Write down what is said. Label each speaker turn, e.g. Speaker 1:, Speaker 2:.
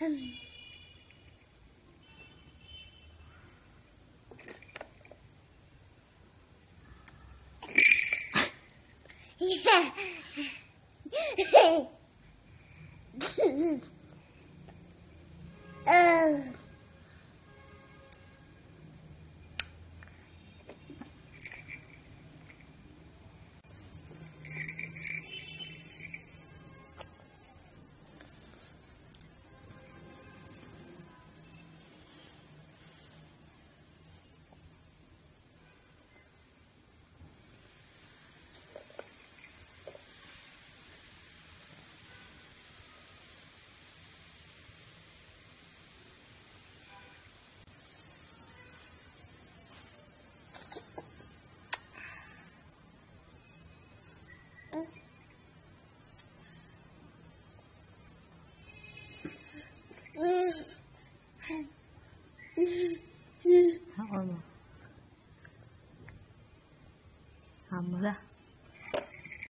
Speaker 1: 嗯。耶！嘿！嗯，嗯。嗯。
Speaker 2: 好吗？好。了。